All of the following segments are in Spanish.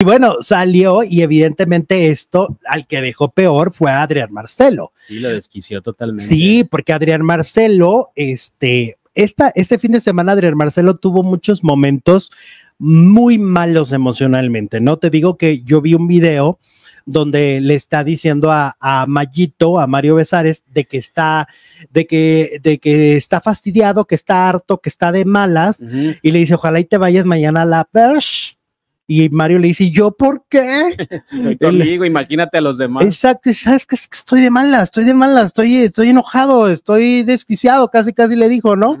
Y bueno, salió y evidentemente esto al que dejó peor fue a Adrián Marcelo. Sí, lo desquició totalmente. Sí, porque Adrián Marcelo, este, esta, este fin de semana Adrián Marcelo tuvo muchos momentos muy malos emocionalmente, ¿no? Te digo que yo vi un video donde le está diciendo a, a Mayito, a Mario Besares, de que está, de que, de que está fastidiado, que está harto, que está de malas, y le dice, ojalá y te vayas mañana a la Persh. Y Mario le dice, ¿y yo por qué? Estoy conmigo, imagínate a los demás. Exacto, sabes que es que estoy de malas, estoy de malas, estoy, estoy enojado, estoy desquiciado, casi, casi le dijo, ¿no?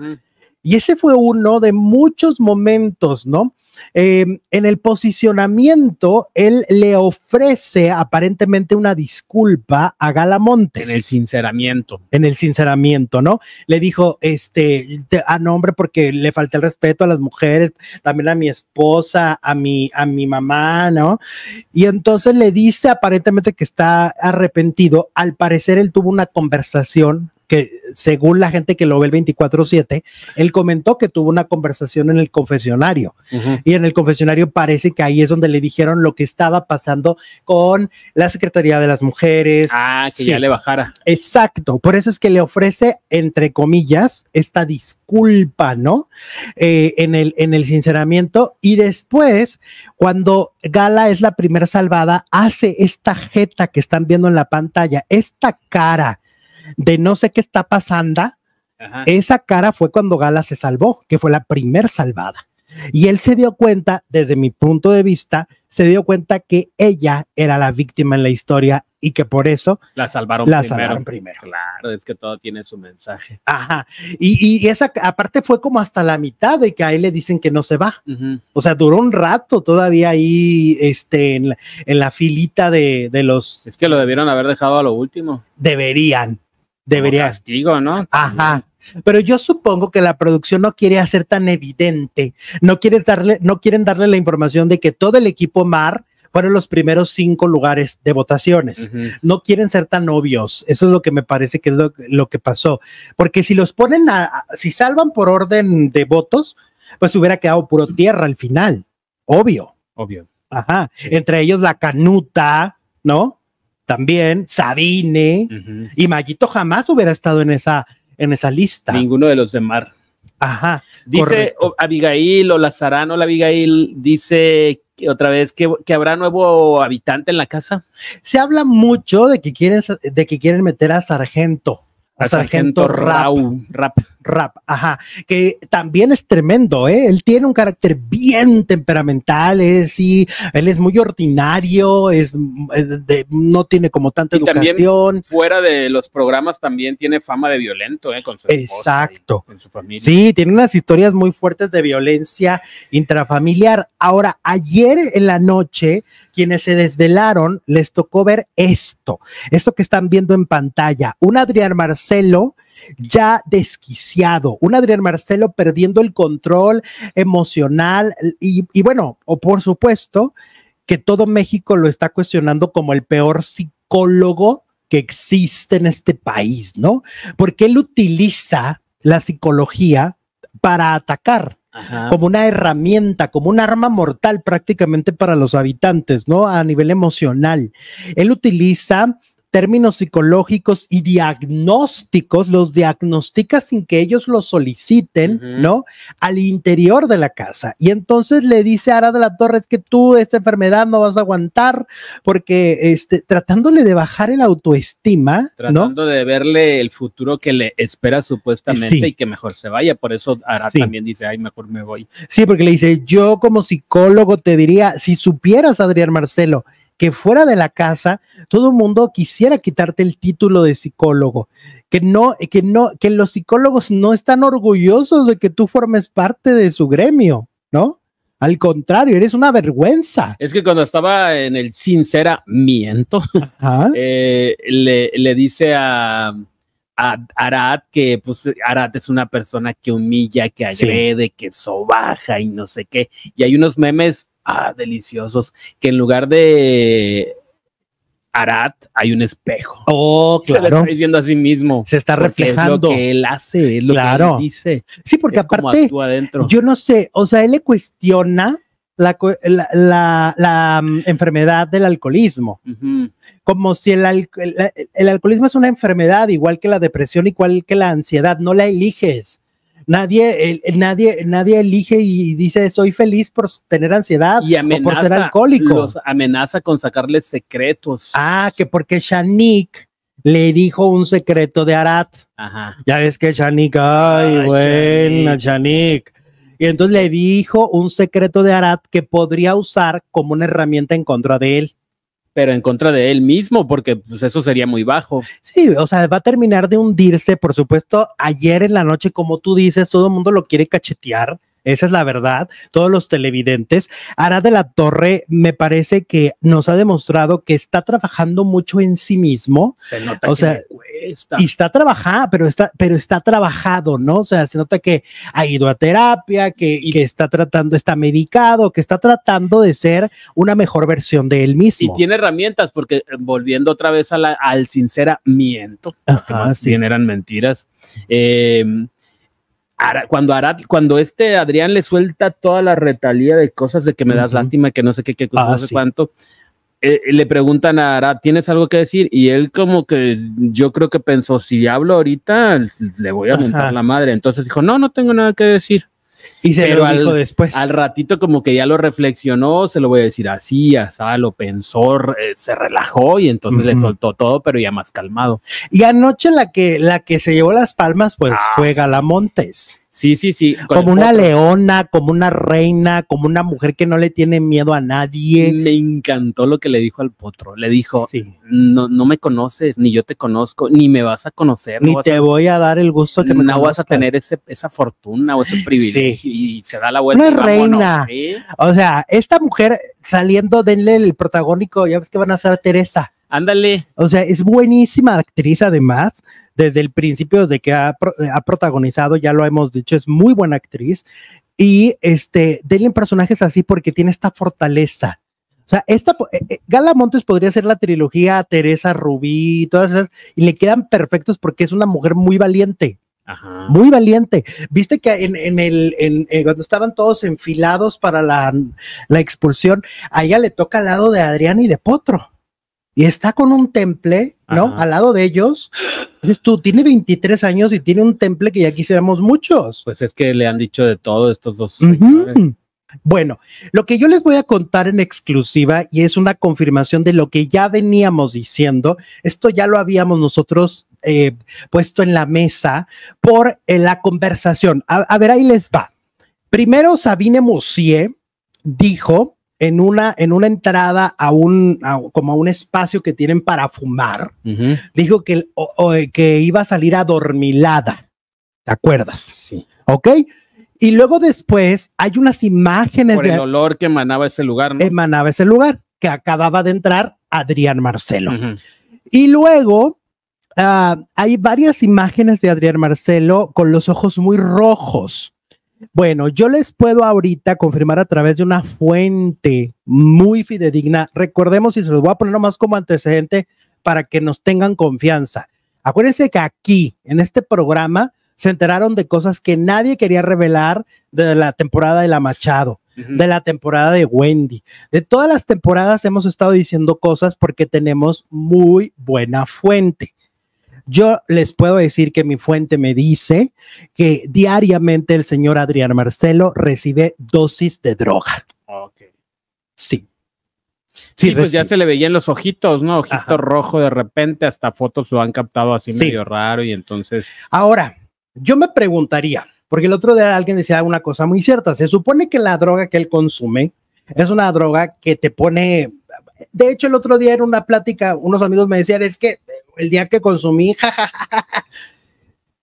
Y ese fue uno de muchos momentos, ¿no? Eh, en el posicionamiento, él le ofrece aparentemente una disculpa a Galamontes En el sinceramiento. en el sinceramiento, ¿no? Le dijo, este, te- a nombre porque le falta el respeto a las mujeres, también a mi esposa, a mi, a mi mamá, ¿no? Y entonces le dice aparentemente que está arrepentido. Al parecer él tuvo una conversación que según la gente que lo ve el 24/7, él comentó que tuvo una conversación en el confesionario. Y en el confesionario parece que ahí es donde le dijeron lo que estaba pasando con la Secretaría de las Mujeres, Ah, que Sí. ya le bajara. Exacto, por eso es que le ofrece, entre comillas, esta disculpa, ¿no? Eh, en, el, en el sinceramiento y después, cuando Gala es la primera salvada, hace esta jeta que están viendo en la pantalla, esta cara de no sé qué está pasando, Ajá. esa cara fue cuando Gala se salvó, que fue la primer salvada. Y él se dio cuenta, desde mi punto de vista, se dio cuenta que ella era la víctima en la historia y que por eso La salvaron la primero. salvaron primero. Claro, es que todo tiene su mensaje. Ajá. Y, y esa aparte fue como hasta la mitad de que a él le dicen que no se va. O sea, duró un rato todavía ahí este, en, la, en la filita de, de los Es que lo debieron haber dejado a lo último. deberían. Como Deberían. Castigo, ¿no? Ajá. Pero yo supongo que la producción no quiere hacer tan evidente, no quiere darle, no quieren darle la información de que todo el equipo Mar fueron los primeros cinco lugares de votaciones. No quieren ser tan obvios. Eso es lo que me parece que es lo, lo que pasó. Porque si los ponen a, a- si salvan por orden de votos, pues hubiera quedado puro tierra al final. Obvio. Obvio. Ajá. Entre ellos la Canuta, ¿no? También Sabine y Mayito jamás hubiera estado en esa, en esa lista. Ninguno de los de Mar. Ajá. Dice o- Abigail o Lazarano, la Abigail dice que otra vez que, que habrá nuevo habitante en la casa. Se habla mucho de que quieren, de que quieren meter a Sargento. A, Sargento, Rap. Rau, Rap. Rap, ajá, que también es tremendo, ¿eh? Él tiene un carácter bien temperamental, es, y él es muy ordinario, es, es de- no tiene como tanta Y educación. Fuera de los programas también tiene fama de violento, ¿eh? Con su esposa Exacto. con su familia. Sí, tiene unas historias muy fuertes de violencia intrafamiliar. Ahora, ayer en la noche, quienes se desvelaron, les tocó ver esto, esto que están viendo en pantalla, un Adrián Marcelo ya desquiciado, un Adrián Marcelo perdiendo el control emocional y, y bueno, o por supuesto que todo México lo está cuestionando como el peor psicólogo que existe en este país, ¿no? Porque él utiliza la psicología para atacar Ajá. como una herramienta, como un arma mortal prácticamente para los habitantes, ¿no? A nivel emocional. Él utiliza términos psicológicos y diagnósticos, los diagnostica sin que ellos lo soliciten. ¿no? Al interior de la casa. Y entonces le dice a Ara de la Torres que tú esta enfermedad no vas a aguantar porque este, tratándole de bajar el autoestima, ¿no? Tratando de verle el futuro que le espera supuestamente Sí. y que mejor se vaya. Por eso Ara Sí. también dice, ay, mejor me voy. Sí, porque le dice, yo como psicólogo te diría, si supieras, Adrián Marcelo, que fuera de la casa, todo el mundo quisiera quitarte el título de psicólogo, que no, que no, que los psicólogos no están orgullosos de que tú formes parte de su gremio, ¿no? Al contrario, eres una vergüenza. Es que cuando estaba en el sinceramiento, eh, le, le dice a, a Arad que pues Arad es una persona que humilla, que Sí. agrede, que sobaja y no sé qué. Y hay unos memes ah, deliciosos que en lugar de Arad hay un espejo. Oh, Se lo claro. está diciendo a sí mismo. Se está reflejando. Es lo que él hace, es lo Claro. que él dice. Sí, porque es aparte, yo no sé, o sea, él le cuestiona la, la- la- la, mm, enfermedad del alcoholismo. Como si el, el- el alcoholismo es una enfermedad, igual que la depresión, igual que la ansiedad, no la eliges. Nadie, nadie, nadie elige y dice soy feliz por tener ansiedad Y o por amenaza, ser alcohólico. los amenaza con sacarles secretos. Ah, que porque Shanik le dijo un secreto de Arat. Ajá. Ya ves que Shanik, ay, Ay, buena Shanik. Y entonces le dijo un secreto de Arat que podría usar como una herramienta en contra de él. Pero en contra de él mismo, porque pues, eso sería muy bajo. Sí, o sea, va a terminar de hundirse, por supuesto, ayer en la noche, como tú dices, todo el mundo lo quiere cachetear. Esa es la verdad, todos los televidentes. Ara de la Torre me parece que nos ha demostrado que está trabajando mucho en sí mismo Se nota O que sea, cuesta. y está trabajada, pero está, pero está trabajado, ¿no? O sea, se nota que ha ido a terapia, que, Y- que está tratando, está medicado, que está tratando de ser una mejor versión de él Y mismo. tiene herramientas, porque eh, volviendo otra vez a la- al sinceramiento, que Ajá, sí, bien sí. eran mentiras. eh, Ara- cuando, Arad- cuando este Adrián le suelta toda la retalía de cosas de que me das lástima, que no sé qué, qué cosa, Ah, no sé sí. cuánto, eh, le preguntan a Arad, ¿tienes algo que decir? Y él como que yo creo que pensó, si hablo ahorita, le voy a mentar Ajá. la madre. Entonces dijo, no, no tengo nada que decir. Y se pero lo al- dijo después. Al ratito como que ya lo reflexionó, se lo voy a decir así, asá, lo pensó, eh, se relajó y entonces le soltó todo, pero ya más calmado. Y anoche la que, la que se llevó las palmas, pues Ah, fue Galamontes. Sí, sí, sí. Como una potro. leona, como una reina, como una mujer que no le tiene miedo a nadie. Me encantó lo que le dijo al potro. Le dijo, Sí. no, no me conoces, ni yo te conozco, ni me vas a conocer. Ni no te a, voy a dar el gusto que me no vas a tener ese, esa fortuna o ese privilegio. Y se da la vuelta. Una reina. ¿sí? O sea, esta mujer saliendo, denle el protagónico, ya ves que van a ser Teresa. Ándale. O sea, es buenísima actriz además, desde el principio, desde que ha, pro- ha protagonizado, ya lo hemos dicho, es muy buena actriz. Y este, denle personajes así porque tiene esta fortaleza. O sea, esta, eh, eh, Gala Montes podría ser la trilogía Teresa Rubí, todas esas, y le quedan perfectos porque es una mujer muy valiente, Ajá. muy valiente. Viste que en, en el, en, eh, cuando estaban todos enfilados para la, la expulsión, a ella le toca al lado de Adrián y de Potro. Y está con un temple, ¿no? Ajá. Al lado de ellos. Dices tú, tiene 23 años y tiene un temple que ya quisiéramos muchos. Pues es que le han dicho de todo estos dos señores. Bueno, lo que yo les voy a contar en exclusiva y es una confirmación de lo que ya veníamos diciendo, esto ya lo habíamos nosotros eh, puesto en la mesa por eh, la conversación. A, a ver, ahí les va. Primero, Sabine Moussier dijo en una, en una entrada a un, a- como a un espacio que tienen para fumar, dijo que, el- o- o, que iba a salir adormilada. ¿Te acuerdas? Sí. ¿Ok? Y luego después hay unas imágenes Por el de olor que emanaba ese lugar, ¿no? emanaba ese lugar que acababa de entrar Adrián Marcelo. Y luego ah, hay varias imágenes de Adrián Marcelo con los ojos muy rojos. Bueno, yo les puedo ahorita confirmar a través de una fuente muy fidedigna. Recordemos y se los voy a poner nomás como antecedente para que nos tengan confianza. Acuérdense que aquí, en este programa, se enteraron de cosas que nadie quería revelar de la temporada de La Machado de la temporada de Wendy. De todas las temporadas hemos estado diciendo cosas porque tenemos muy buena fuente. Yo les puedo decir que mi fuente me dice que diariamente el señor Adrián Marcelo recibe dosis de droga. Ok. Sí. Sí, pues ya se le veían los ojitos, ¿no? Ojito Ajá. rojo de repente, hasta fotos lo han captado así Sí. medio raro y entonces, Ahora, yo me preguntaría, porque el otro día alguien decía una cosa muy cierta, se supone que la droga que él consume es una droga que te pone, de hecho el otro día en una plática, unos amigos me decían, es que el día que consumí, jajaja,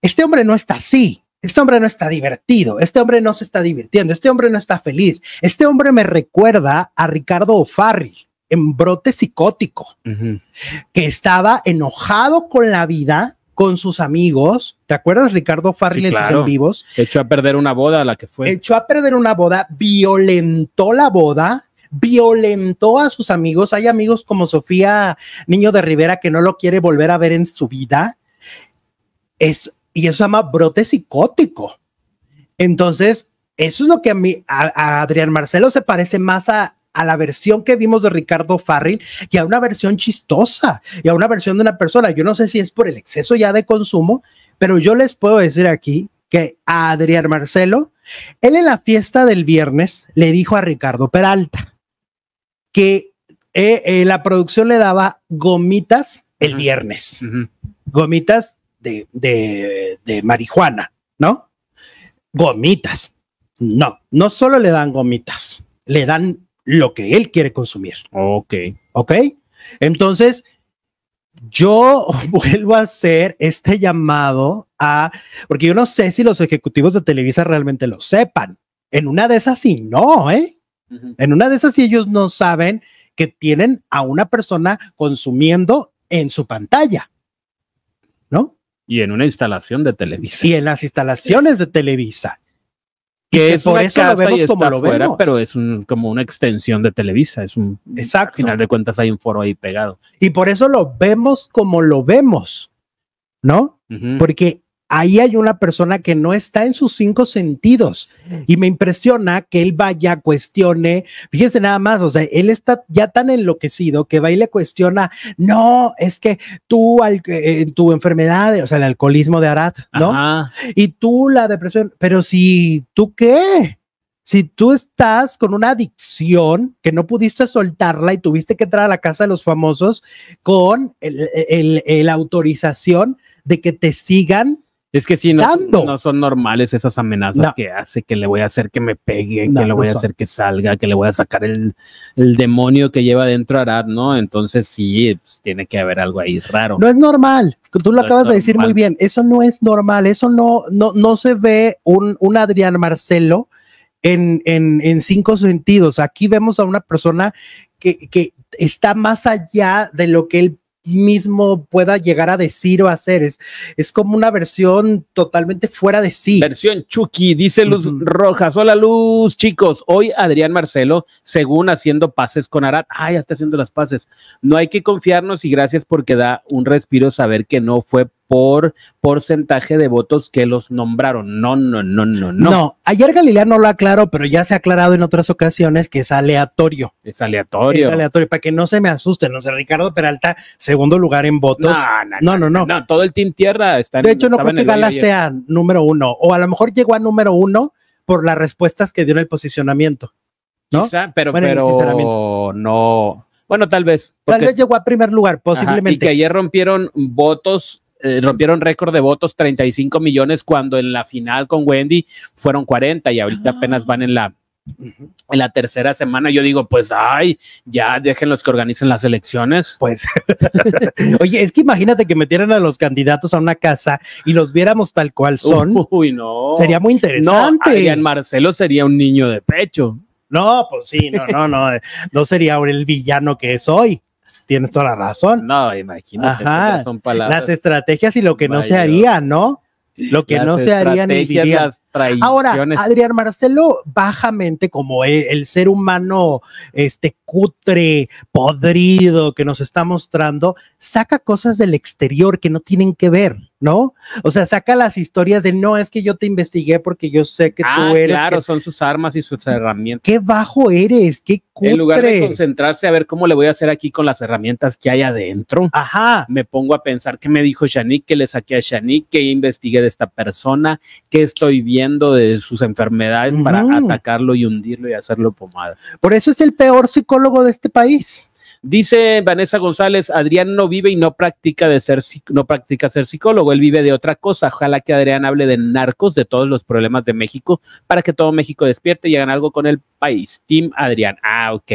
este hombre no está así. Este hombre no está divertido, este hombre no se está divirtiendo, este hombre no está feliz. Este hombre me recuerda a Ricardo O'Farrill en brote psicótico que estaba enojado con la vida, con sus amigos. ¿Te acuerdas, Ricardo Sí, claro. en vivos? echó a perder una boda a la que fue. Echó a perder una boda, violentó la boda, violentó a sus amigos. Hay amigos como Sofía Niño de Rivera que no lo quiere volver a ver en su vida. Es, y eso se llama brote psicótico. Entonces, eso es lo que a mí, a, Adrián Marcelo se parece más a, a la versión que vimos de Ricardo Farril y a una versión chistosa y a una versión de una persona. Yo no sé si es por el exceso ya de consumo, pero yo les puedo decir aquí que a Adrián Marcelo, él en la fiesta del viernes le dijo a Ricardo Peralta que eh, eh, la producción le daba gomitas el viernes, gomitas de, de, de marihuana, ¿no? Gomitas. No, no solo le dan gomitas, le dan lo que él quiere consumir. Ok. ¿Ok? Entonces, yo vuelvo a hacer este llamado a, porque yo no sé si los ejecutivos de Televisa realmente lo sepan. En una de esas sí, no, ¿eh? En una de esas sí ellos no saben que tienen a una persona consumiendo en su pantalla, ¿no? Y en una instalación de televisión. Y en las instalaciones de Televisa. Que que es por eso lo vemos y como lo vemos. pero es un, como una extensión de Televisa. Es un, Exacto. Al final de cuentas hay un foro ahí pegado. Y por eso lo vemos como lo vemos, ¿no? Porque ahí hay una persona que no está en sus cinco sentidos y me impresiona que él vaya, cuestione, fíjense nada más, o sea, él está ya tan enloquecido que va y le cuestiona, no, es que tú, al- eh, en tu enfermedad, o sea, el alcoholismo de Arad, ¿no? Ajá. Y tú la depresión, pero si tú qué? Si tú estás con una adicción que no pudiste soltarla y tuviste que entrar a la casa de los famosos con el, el- el- la autorización de que te sigan, Es que sí, no, son normales esas amenazas No. que hace, que le voy a hacer que me pegue, No, que le voy a son. hacer que salga, que le voy a sacar el, el demonio que lleva dentro Arad, ¿no? Entonces sí, pues, tiene que haber algo ahí raro. no es normal. Tú lo acabas de decir muy bien. Eso no es normal. Eso no, no, no se ve un, un Adrián Marcelo en, en, en cinco sentidos. Aquí vemos a una persona que, que está más allá de lo que él mismo pueda llegar a decir o hacer. Es, es como una versión totalmente fuera de sí. Versión Chucky, dice Luz. Rojas. Hola Luz, chicos. Hoy Adrián Marcelo, según haciendo pases con Arad. Ah, ya está haciendo las pases. No hay que confiarnos y gracias porque da un respiro saber que no fue por porcentaje de votos que los nombraron. No, no, no, no, no. No. ayer Galilea no lo aclaró, pero ya se ha aclarado en otras ocasiones que es aleatorio. Es aleatorio. Es aleatorio, para que no se me asusten. O sea, Ricardo Peralta, segundo lugar en votos. No, No, no, no. todo el Team Tierra está en De hecho, no creo que Gala sea número uno, o a lo mejor llegó a número uno por las respuestas que dio en el posicionamiento. ¿no? Pero, pero no. Bueno, tal vez. Tal vez llegó a primer lugar, Ajá, y posiblemente. que ayer rompieron votos, eh, rompieron récord de votos 35 millones cuando en la final con Wendy fueron 40 y ahorita Ah. apenas van en la, en la tercera semana. Yo digo, pues, ay, ya déjenlos que organicen las elecciones. Pues, oye, es que imagínate que metieran a los candidatos a una casa y los viéramos tal cual son. Uy, no. Sería muy no, interesante. Adrián Marcelo sería un niño de pecho. No, pues sí, no, no, no. No sería ahora el villano que es hoy. Tienes toda la razón. No, imagínate. Ajá. son palabras. Las estrategias y lo que no se haría, ¿no? Lo que Las no se haría ni diría. las traiciones. Ahora, Adrián Marcelo, bajamente, como el, el ser humano este cutre, podrido que nos está mostrando, saca cosas del exterior que no tienen que ver, ¿no? O sea, saca las historias de no, es que yo te investigué porque yo sé que ah, tú eres. claro, que- son sus armas y sus herramientas. qué bajo eres, qué En lugar de cutre. concentrarse a ver cómo le voy a hacer aquí con las herramientas que hay adentro, Ajá. me pongo a pensar qué me dijo Shanique, qué le saqué a Shanique, qué investigué de esta persona, qué estoy viendo de sus enfermedades para atacarlo y hundirlo y hacerlo pomada. Por eso es el peor psicólogo de este país. Dice Vanessa González, Adrián no vive y no practica de ser no practica ser psicólogo, él vive de otra cosa. Ojalá que Adrián hable de narcos, de todos los problemas de México, para que todo México despierte y hagan algo con el país. Team Adrián. Ah, ok.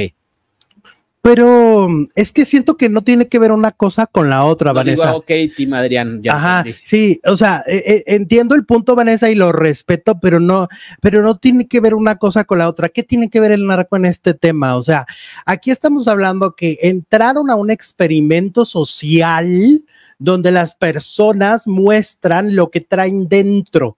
Pero es que siento que no tiene que ver una cosa con la otra, No digo, Vanessa. ah, ok, Team Adrián, ya Ajá, sí, o sea, eh, eh, entiendo el punto, Vanessa, y lo respeto, pero no, pero no tiene que ver una cosa con la otra. ¿Qué tiene que ver el narco en este tema? O sea, aquí estamos hablando que entraron a un experimento social donde las personas muestran lo que traen dentro.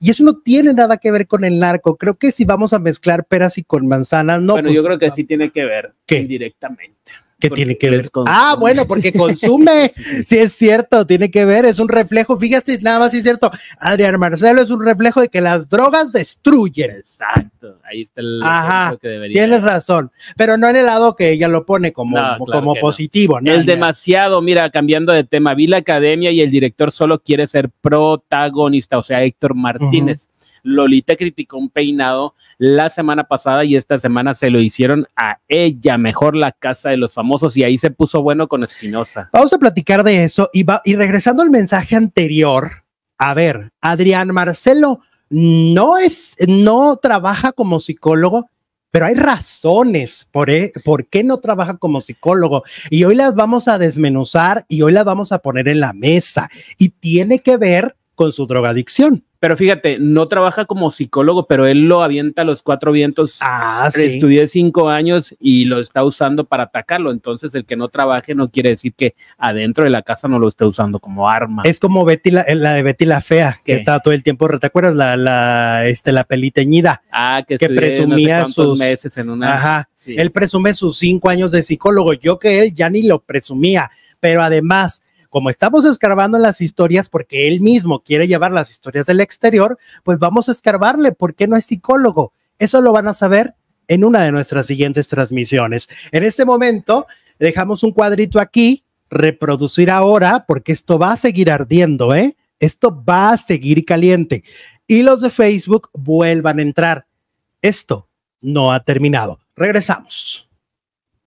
Y eso no tiene nada que ver con el narco. Creo que si vamos a mezclar peras y con manzanas, no. bueno, pues, yo creo que sí tiene que ver ¿Qué? indirectamente. ¿Qué Porque tiene que ver? consume. Ah, bueno, porque consume. sí, es cierto, tiene que ver, es un reflejo. Fíjate, nada más es cierto. Adrián Marcelo es un reflejo de que las drogas destruyen. Exacto, ahí está el Ajá, que debería. Tienes razón, pero no en el lado que ella lo pone como, No, claro como que no. positivo. ¿no? El demasiado, mira, cambiando de tema, vi la academia y el director solo quiere ser protagonista, o sea, Héctor Martínez. Lolita criticó un peinado la semana pasada y esta semana se lo hicieron a ella, mejor la casa de los famosos, y ahí se puso bueno con Espinosa. Vamos a platicar de eso y, va, y regresando al mensaje anterior, a ver, Adrián Marcelo no es, no trabaja como psicólogo, pero hay razones por, e- por qué no trabaja como psicólogo y hoy las vamos a desmenuzar y hoy las vamos a poner en la mesa y tiene que ver con su drogadicción. Pero fíjate, no trabaja como psicólogo, pero él lo avienta a los cuatro vientos. Ah, Estudié cinco años y lo está usando para atacarlo. Entonces, el que no trabaje no quiere decir que adentro de la casa no lo esté usando como arma. Es como Betty la, la de Betty la fea, que está todo el tiempo, ¿te acuerdas? La, la, este, la peliteñida. ah, que, que estudié no sé presumía sus- meses en una. Ajá. Sí. Él presume sus cinco años de psicólogo, yo que él ya ni lo presumía, pero además, como estamos escarbando en las historias, porque él mismo quiere llevar las historias del exterior, pues vamos a escarbarle, ¿por qué no es psicólogo? Eso lo van a saber en una de nuestras siguientes transmisiones. En este momento, dejamos un cuadrito aquí, reproducir ahora, porque esto va a seguir ardiendo, ¿eh? Esto va a seguir caliente. Y los de Facebook vuelvan a entrar. Esto no ha terminado. Regresamos.